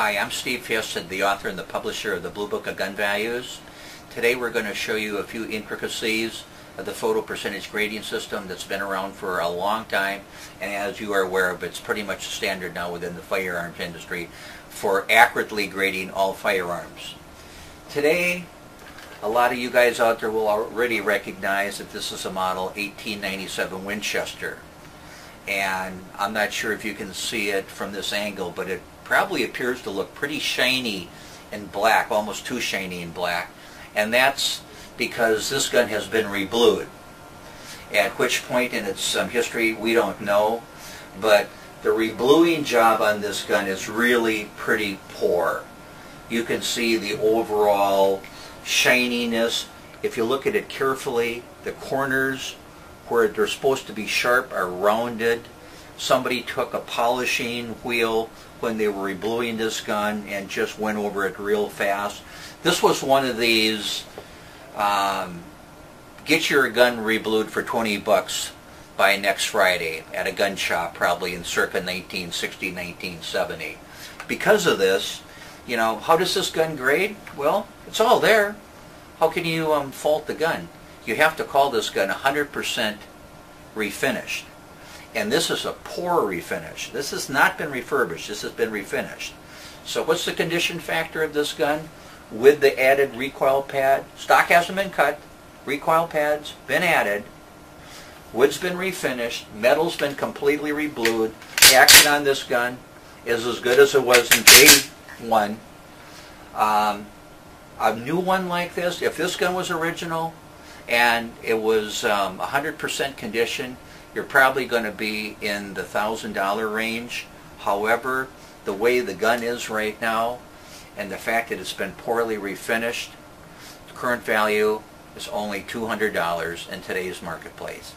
Hi, I'm Steve Fjestad, the author and the publisher of the Blue Book of Gun Values. Today we're going to show you a few intricacies of the photo percentage grading system that's been around for a long time and as you are aware of it's pretty much standard now within the firearms industry for accurately grading all firearms. Today a lot of you guys out there will already recognize that this is a model 1897 Winchester and I'm not sure if you can see it from this angle but it probably appears to look pretty shiny and black, almost too shiny and black. And that's because this gun has been reblued. At which point in its um, history, we don't know. But the rebluing job on this gun is really pretty poor. You can see the overall shininess. If you look at it carefully, the corners where they're supposed to be sharp are rounded somebody took a polishing wheel when they were rebluing this gun and just went over it real fast. This was one of these um, get your gun reblued for 20 bucks by next Friday at a gun shop probably in circa 1960, 1970. Because of this, you know, how does this gun grade? Well, it's all there. How can you um, fault the gun? You have to call this gun 100% refinished. And this is a poor refinish. This has not been refurbished. This has been refinished. So what's the condition factor of this gun? With the added recoil pad. Stock hasn't been cut. Recoil pads been added. Wood's been refinished. Metal's been completely reblued. The action on this gun is as good as it was in J1. Um, a new one like this, if this gun was original and it was um, 100% condition, you're probably going to be in the $1,000 range. However, the way the gun is right now and the fact that it's been poorly refinished, the current value is only $200 in today's marketplace.